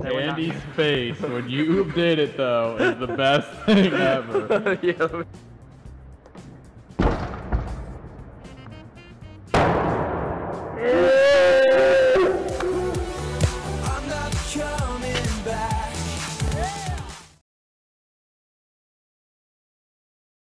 Andy's face when you did it though is the best thing ever. yeah.